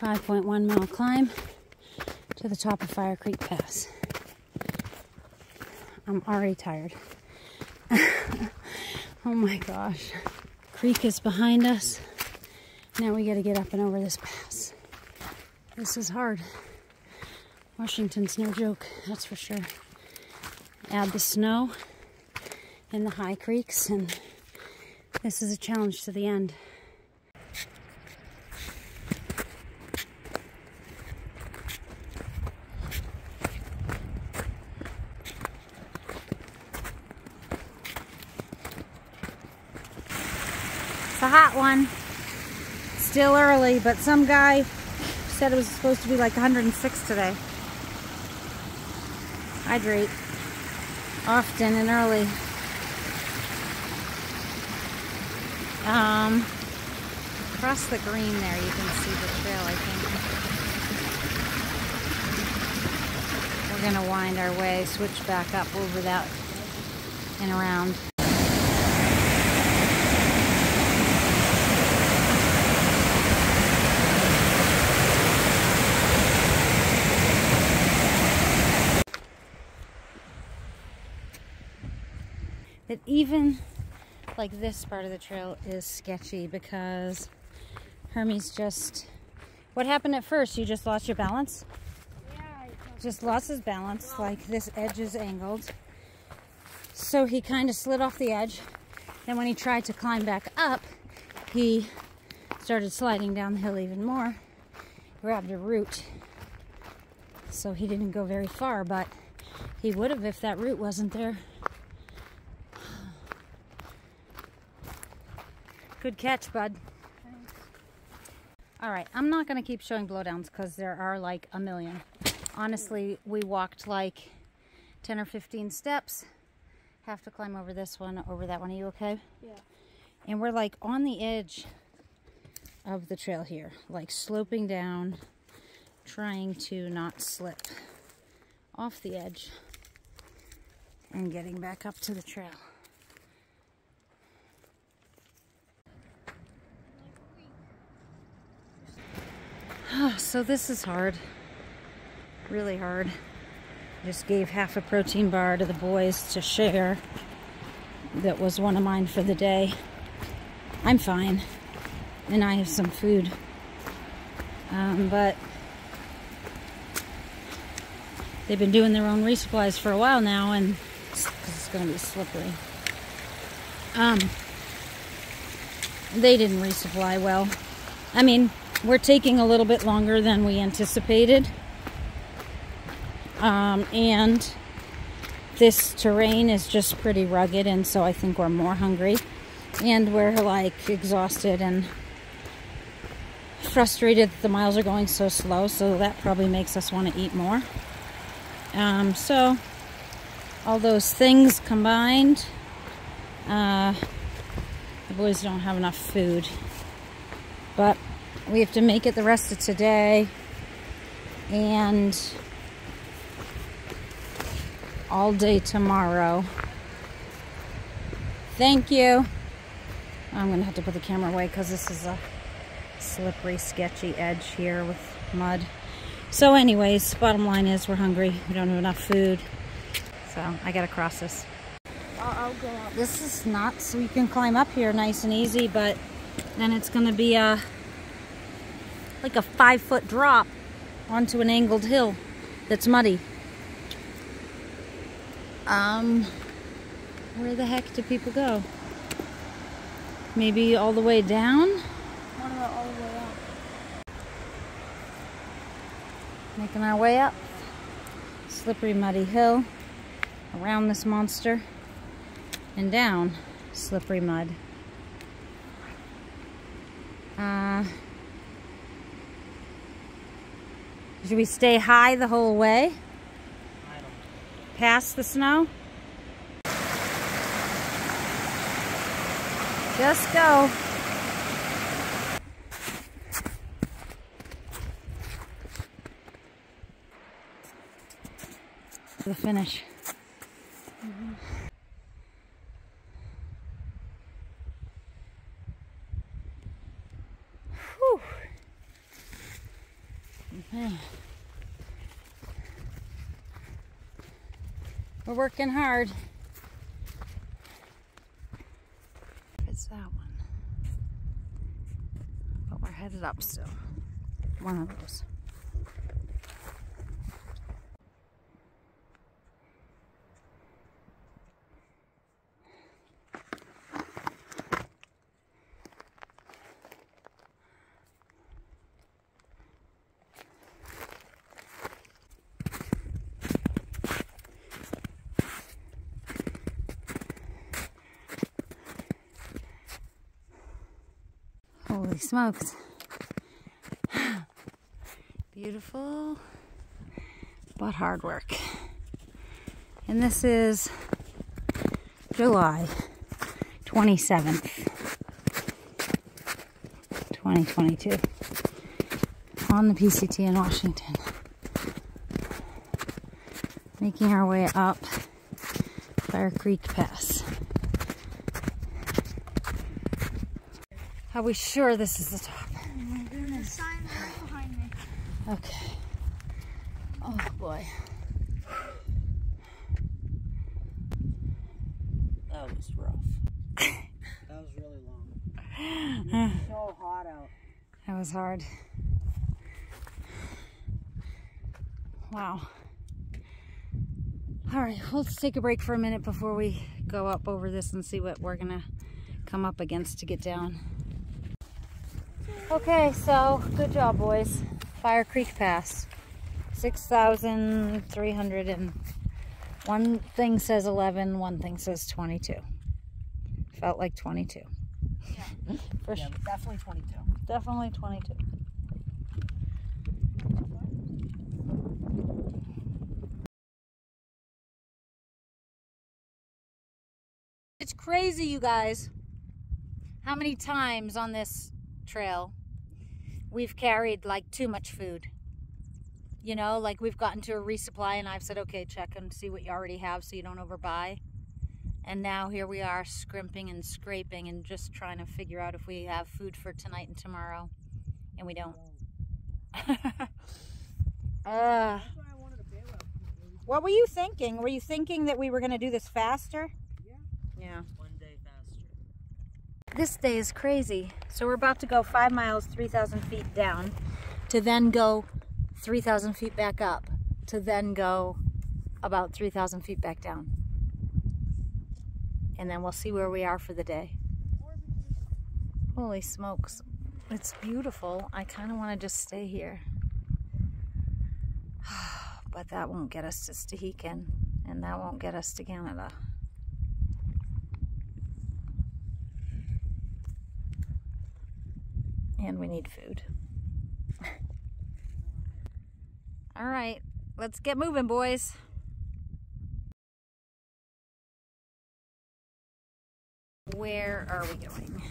5.1 mile climb to the top of Fire Creek Pass. I'm already tired. oh my gosh. Creek is behind us. Now we gotta get up and over this pass. This is hard. Washington's no joke, that's for sure. Add the snow and the high creeks and this is a challenge to the end. It's a hot one. Still early, but some guy said it was supposed to be like 106 today. Hydrate often and early. Um, across the green there, you can see the trail, I think. We're gonna wind our way, switch back up over that and around. That even like this part of the trail is sketchy because Hermes just what happened at first? You just lost your balance? Yeah, just lost his balance like this edge is angled. So he kind of slid off the edge then when he tried to climb back up he started sliding down the hill even more grabbed a root. So he didn't go very far but he would have if that root wasn't there Good catch, bud. All right, I'm not going to keep showing blowdowns because there are like a million. Honestly, we walked like 10 or 15 steps. Have to climb over this one, over that one. Are you okay? Yeah. And we're like on the edge of the trail here, like sloping down, trying to not slip off the edge and getting back up to the trail. So this is hard. Really hard. Just gave half a protein bar to the boys to share. That was one of mine for the day. I'm fine. And I have some food. Um, but they've been doing their own resupplies for a while now and it's, it's going to be slippery. Um, they didn't resupply well. I mean, we're taking a little bit longer than we anticipated. Um, and this terrain is just pretty rugged, and so I think we're more hungry. And we're like exhausted and frustrated that the miles are going so slow, so that probably makes us want to eat more. Um, so, all those things combined, uh, the boys don't have enough food. But we have to make it the rest of today and all day tomorrow. Thank you. I'm going to have to put the camera away because this is a slippery, sketchy edge here with mud. So anyways, bottom line is we're hungry. We don't have enough food. So I got to cross this. I'll, I'll go up. This is not so you can climb up here nice and easy, but then it's going to be a like a five foot drop onto an angled hill that's muddy. Um, where the heck do people go? Maybe all the way down? What about all the way up? Making our way up. Slippery, muddy hill. Around this monster. And down slippery mud. Uh, should we stay high the whole way? Past the snow? Just go. To the finish. Whew. We're working hard. It's that one. But we're headed up still. One of those. Smokes. Beautiful, but hard work. And this is July 27th, 2022, on the PCT in Washington. Making our way up Fire Creek Pass. Are we sure this is the top? The sign right behind me. Okay. Oh boy. That was rough. that was really long. so hot out. That was hard. Wow. All right, let's take a break for a minute before we go up over this and see what we're gonna come up against to get down. Okay, so good job, boys. Fire Creek Pass. 6,300 and one thing says 11, one thing says 22. Felt like 22. Yeah, For Yeah, sure. definitely 22. Definitely 22. It's crazy, you guys. How many times on this trail we've carried like too much food? You know, like we've gotten to a resupply and I've said, okay, check and see what you already have so you don't overbuy. And now here we are scrimping and scraping and just trying to figure out if we have food for tonight and tomorrow. And we don't. uh, what were you thinking? Were you thinking that we were going to do this faster? Yeah. Yeah. This day is crazy. So we're about to go five miles, 3,000 feet down, to then go 3,000 feet back up, to then go about 3,000 feet back down. And then we'll see where we are for the day. Holy smokes. It's beautiful. I kind of want to just stay here. But that won't get us to Stehekin, and that won't get us to Canada. And we need food. All right, let's get moving, boys. Where are we going?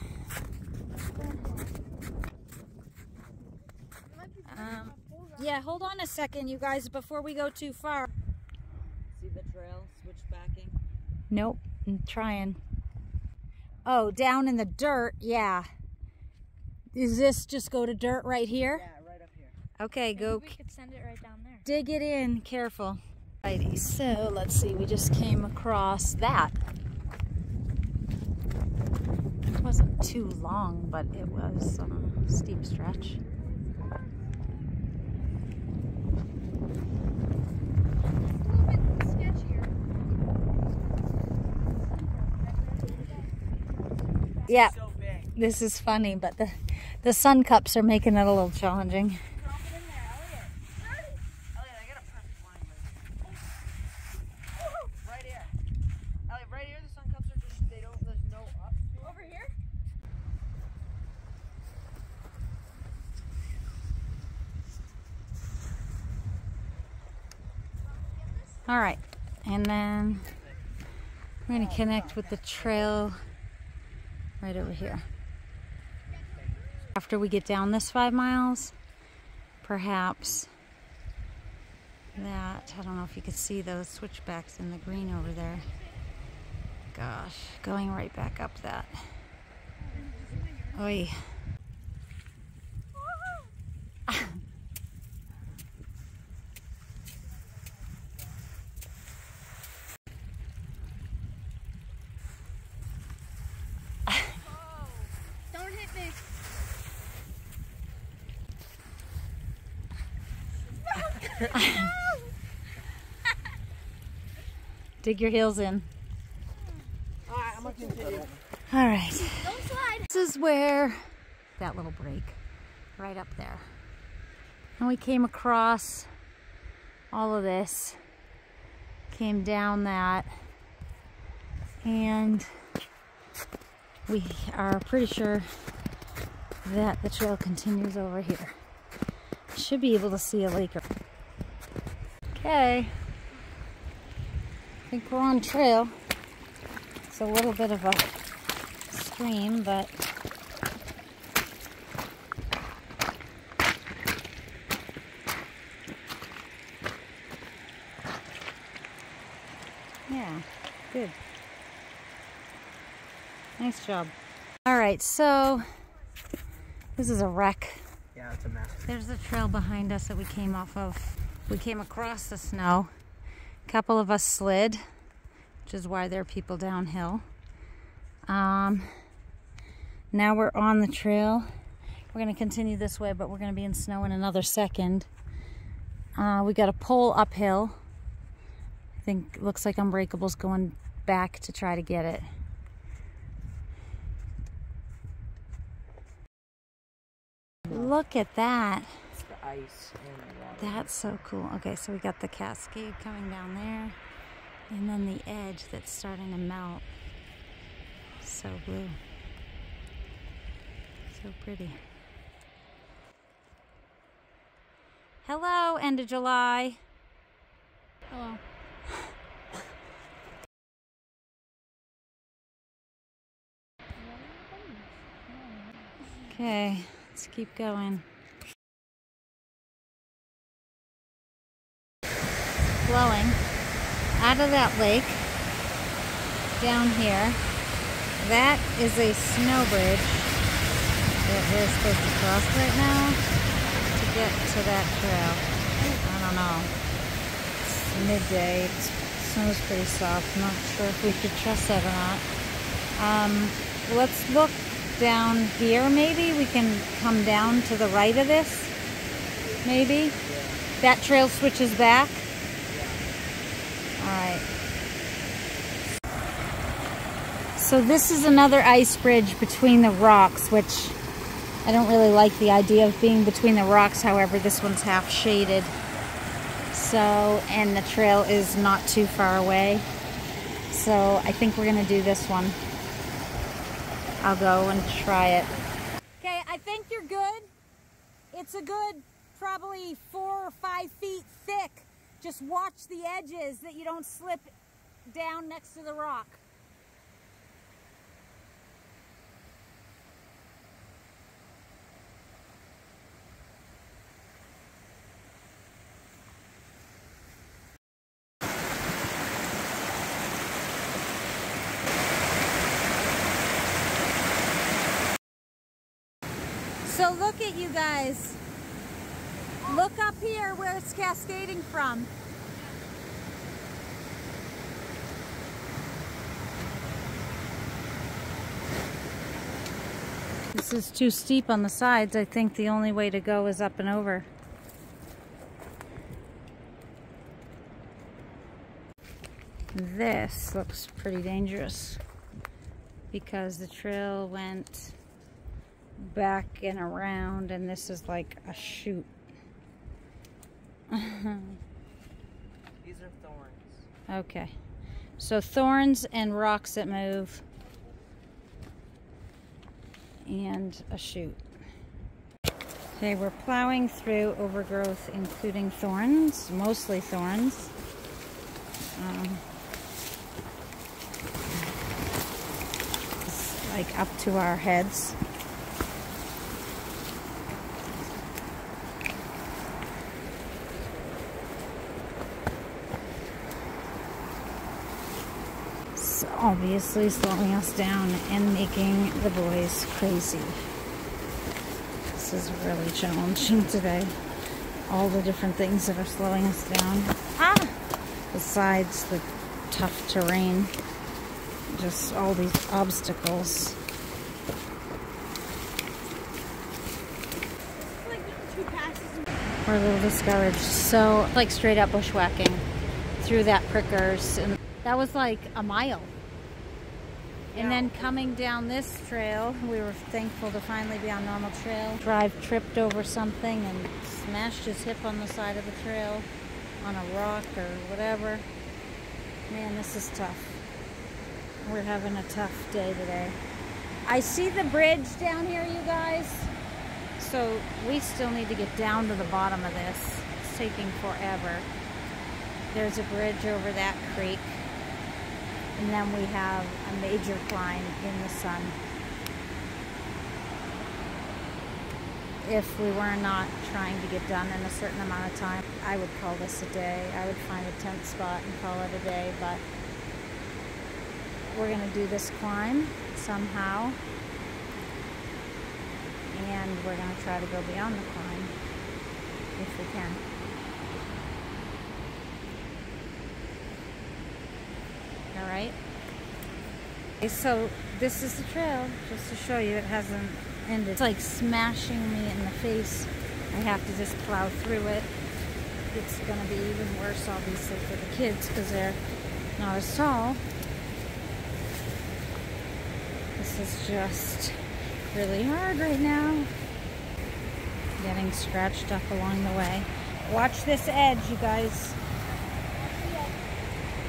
Um, yeah, hold on a second, you guys, before we go too far. See the trail? Switch backing. Nope, I'm trying. Oh, down in the dirt, yeah. Does this just go to dirt right here? Yeah, right up here. Okay, go We could send it right down there. dig it in, careful. Alrighty, so let's see, we just came across that. It wasn't too long, but it was some steep stretch. Yeah, So. This is funny, but the, the sun cups are making it a little challenging. All right, and then we're gonna connect with the trail right over here. After we get down this five miles, perhaps that, I don't know if you could see those switchbacks in the green over there. Gosh, going right back up that. Oi. Dig your heels in. Alright, I'm gonna continue. All right. Don't slide. This is where that little break, right up there. And we came across all of this, came down that, and we are pretty sure that the trail continues over here. Should be able to see a lake. Okay. I think we're on trail. It's a little bit of a stream, but yeah, good. Nice job. All right, so this is a wreck. Yeah, it's a mess. There's the trail behind us that we came off of. We came across the snow. A couple of us slid, which is why there are people downhill. Um, now we're on the trail. We're going to continue this way, but we're going to be in snow in another second. Uh, we got a pole uphill. I think looks like Unbreakable's going back to try to get it. Look at that. It's the ice. That's so cool. Okay, so we got the cascade coming down there, and then the edge that's starting to melt. So blue. So pretty. Hello, end of July. Hello. Okay, let's keep going. Flowing out of that lake down here. That is a snow bridge that we're supposed to cross right now to get to that trail. I don't know. It's midday. It's, snow's pretty soft. I'm not sure if we should trust that or not. Um, let's look down here maybe. We can come down to the right of this. Maybe. That trail switches back. So this is another ice bridge between the rocks, which I don't really like the idea of being between the rocks. However, this one's half shaded. So, and the trail is not too far away. So I think we're gonna do this one. I'll go and try it. Okay, I think you're good. It's a good probably four or five feet thick. Just watch the edges that you don't slip down next to the rock. So look at you guys. Look up here where it's cascading from. This is too steep on the sides. I think the only way to go is up and over. This looks pretty dangerous because the trail went back and around and this is like a chute. These are thorns. Okay. So thorns and rocks that move and a chute. Okay, we're plowing through overgrowth, including thorns, mostly thorns. Um, like up to our heads. It's obviously slowing us down and making the boys crazy. This is really challenging today. All the different things that are slowing us down. Ah! Besides the tough terrain, just all these obstacles. We're a little discouraged. So, like straight up bushwhacking through that prickers. And that was like a mile. And then coming down this trail, we were thankful to finally be on normal trail. Drive tripped over something and smashed his hip on the side of the trail on a rock or whatever. Man, this is tough. We're having a tough day today. I see the bridge down here, you guys. So we still need to get down to the bottom of this. It's taking forever. There's a bridge over that creek. And then we have a major climb in the sun. If we were not trying to get done in a certain amount of time, I would call this a day. I would find a tent spot and call it a day, but we're gonna do this climb somehow. And we're gonna try to go beyond the climb if we can. All right. Okay, so this is the trail, just to show you it hasn't ended. It's like smashing me in the face. I have to just plow through it. It's gonna be even worse, obviously, for the kids because they're not as tall. This is just really hard right now. Getting scratched up along the way. Watch this edge, you guys.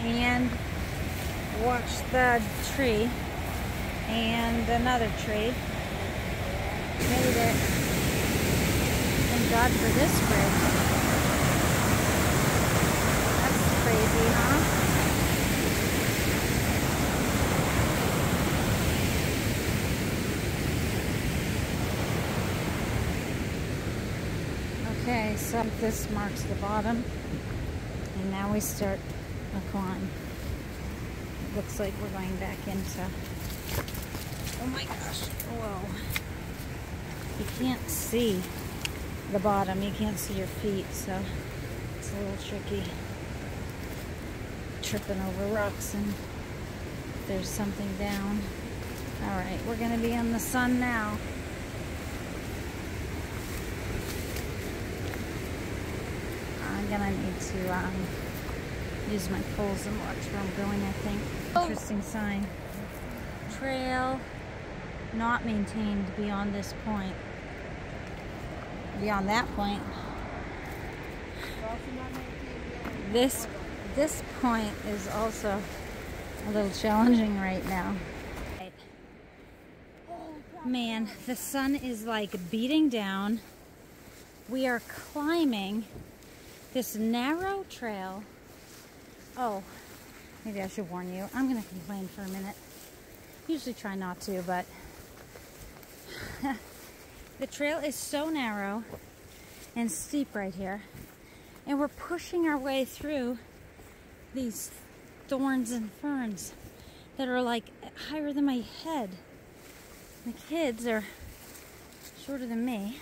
And watch the tree and another tree. Made it. Thank God for this bridge. That's crazy, huh? Okay, so this marks the bottom. And now we start a climb. Looks like we're going back into. Oh my gosh! Whoa! You can't see the bottom. You can't see your feet, so it's a little tricky. Tripping over rocks and there's something down. All right, we're gonna be in the sun now. I'm gonna need to um, use my poles and watch where I'm going, I think. Oh. Interesting sign. Trail not maintained beyond this point. Beyond that point. This this point is also a little challenging right now. Man, the sun is like beating down. We are climbing this narrow trail. Oh, maybe I should warn you. I'm going to complain for a minute. Usually try not to, but the trail is so narrow and steep right here. And we're pushing our way through these thorns and ferns that are like higher than my head. The kids are shorter than me.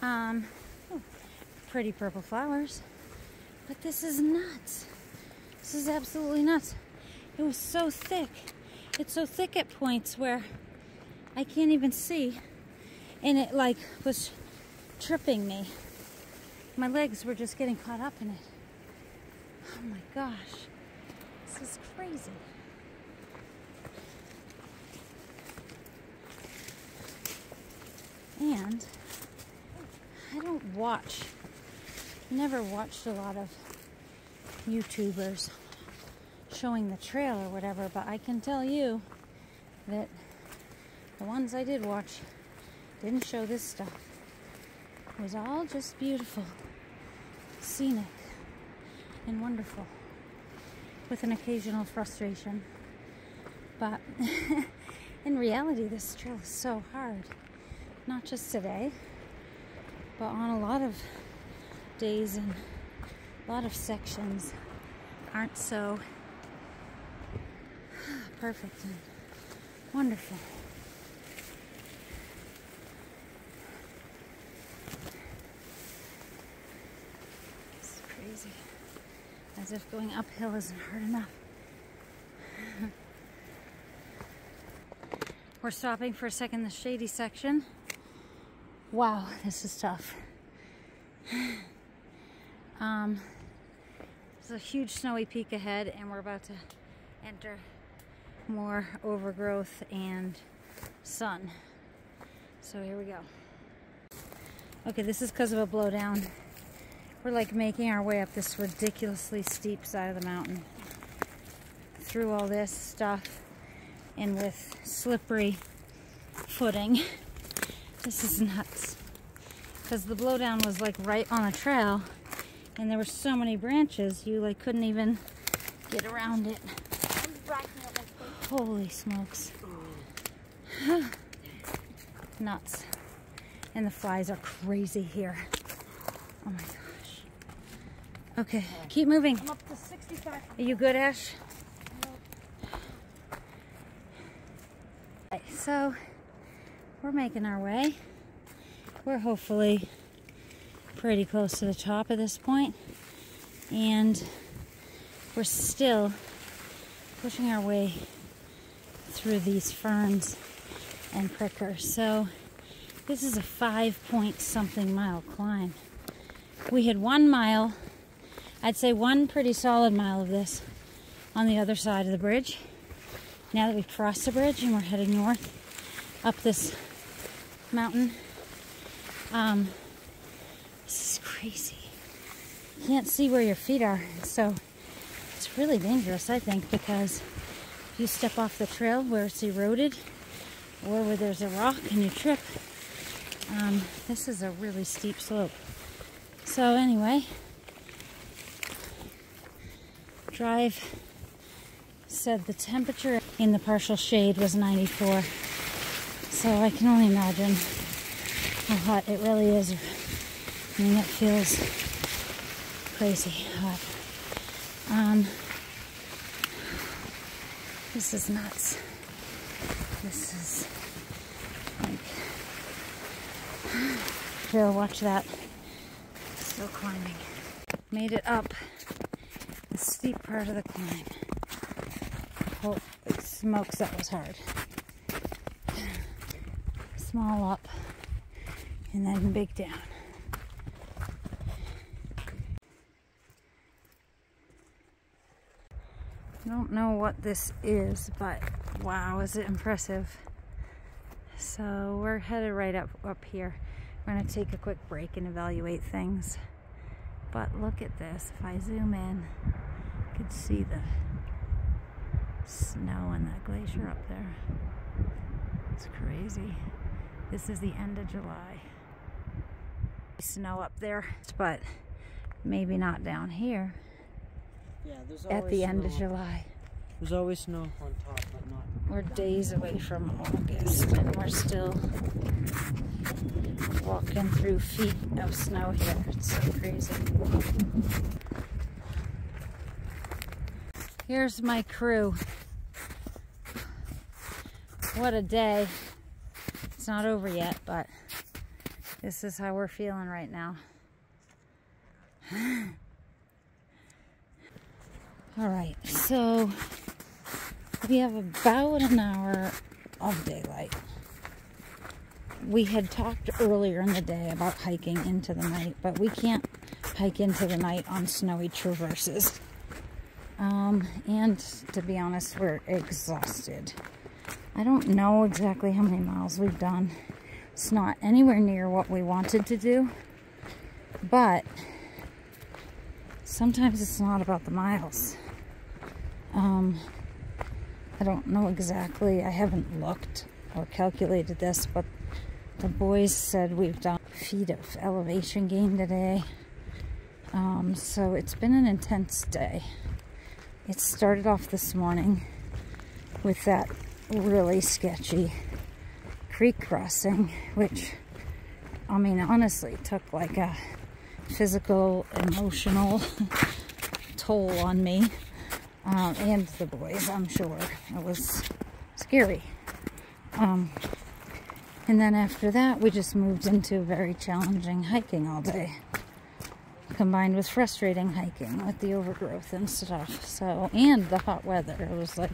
Um, oh, pretty purple flowers. But this is nuts. This is absolutely nuts. It was so thick. It's so thick at points where I can't even see. And it like was tripping me. My legs were just getting caught up in it. Oh my gosh. This is crazy. And I don't watch, never watched a lot of YouTubers showing the trail or whatever, but I can tell you that the ones I did watch didn't show this stuff. It was all just beautiful, scenic, and wonderful, with an occasional frustration. But in reality, this trail is so hard. Not just today, but on a lot of days and a lot of sections aren't so perfect and wonderful. It's crazy. As if going uphill isn't hard enough. We're stopping for a second in the shady section. Wow, this is tough. Um, there's a huge snowy peak ahead, and we're about to enter more overgrowth and sun. So here we go. Okay, this is because of a blowdown. We're like making our way up this ridiculously steep side of the mountain. Through all this stuff and with slippery footing. This is nuts. Because the blowdown was like right on a trail and there were so many branches you like couldn't even get around it. Holy smokes. Nuts. And the flies are crazy here. Oh my gosh. Okay, keep moving. I'm up to 65. Are you good, Ash? Okay, so we're making our way. We're hopefully pretty close to the top at this point, and we're still pushing our way through these ferns and prickers. So this is a five point something mile climb. We had one mile, I'd say one pretty solid mile of this on the other side of the bridge. Now that we've crossed the bridge and we're heading north up this mountain, um, crazy. You can't see where your feet are, so it's really dangerous, I think, because if you step off the trail where it's eroded or where there's a rock and you trip, um, this is a really steep slope. So anyway, drive said the temperature in the partial shade was 94. So I can only imagine how hot it really is. I mean, it feels crazy hot. Um, this is nuts. This is like, Jill, watch that. Still climbing. Made it up the steep part of the climb. Oh, smokes, that was hard. Small up and then big down. I don't know what this is, but wow, is it impressive. So we're headed right up, up here. We're gonna take a quick break and evaluate things. But look at this, if I zoom in, you can see the snow and that glacier up there. It's crazy. This is the end of July. Snow up there, but maybe not down here Yeah, there's at the end of. July. There's always snow on top, but not. We're days away from August and we're still walking through feet of snow here. It's so crazy. Here's my crew. What a day. It's not over yet, but this is how we're feeling right now. All right, so we have about an hour of daylight. We had talked earlier in the day about hiking into the night, but we can't hike into the night on snowy traverses. Um, and to be honest, we're exhausted. I don't know exactly how many miles we've done. It's not anywhere near what we wanted to do, but sometimes it's not about the miles. Um, I don't know exactly. I haven't looked or calculated this, but the boys said we've done feet of elevation gain today. Um, so it's been an intense day. It started off this morning with that really sketchy creek crossing, which, I mean, honestly took like a physical, emotional toll on me um, and the boys, I'm sure. It was scary. Um, and then after that, we just moved into very challenging hiking all day, combined with frustrating hiking with the overgrowth and stuff. So, and the hot weather. It was like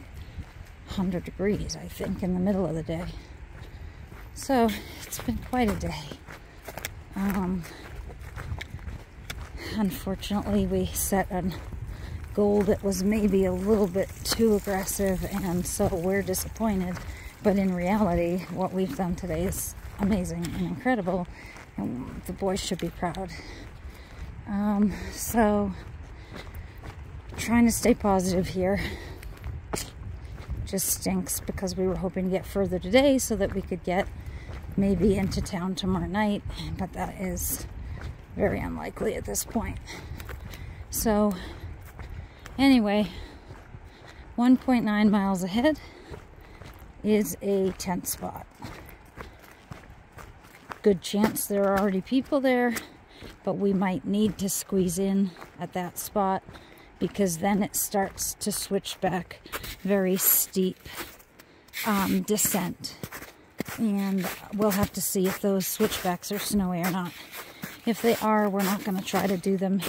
100 degrees, I think, in the middle of the day. So, it's been quite a day. Um, unfortunately, we set a goal that was maybe a little bit too aggressive, and so we're disappointed. But in reality, what we've done today is amazing and incredible, and the boys should be proud. Um, so, trying to stay positive here. Just stinks because we were hoping to get further today so that we could get maybe into town tomorrow night, but that is very unlikely at this point. So, anyway, 1.9 miles ahead is a tent spot. Good chance there are already people there, but we might need to squeeze in at that spot because then it starts to switch back very steep um, descent. And we'll have to see if those switchbacks are snowy or not. If they are, we're not going to try to do them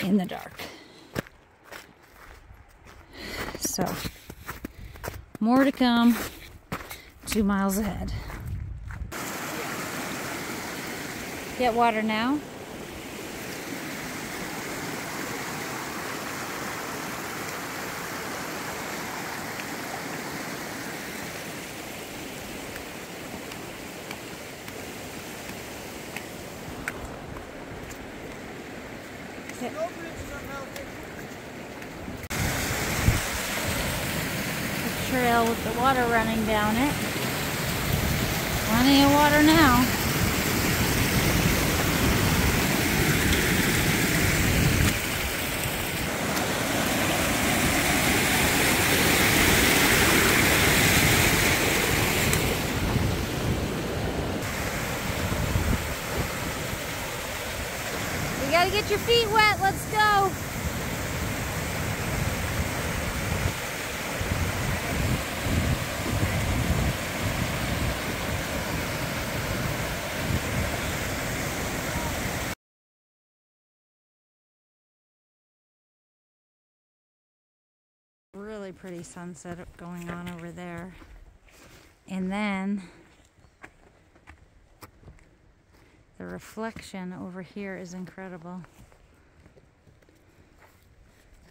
in the dark. So, more to come, two miles ahead. Get water now? Yep. The trail with the water running down it. Plenty of water now. You gotta get your feet wet. Let's go. Really pretty sunset going on over there. And then the reflection over here is incredible.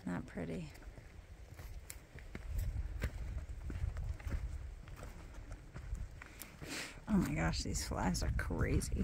Not pretty. Oh my gosh, these flies are crazy.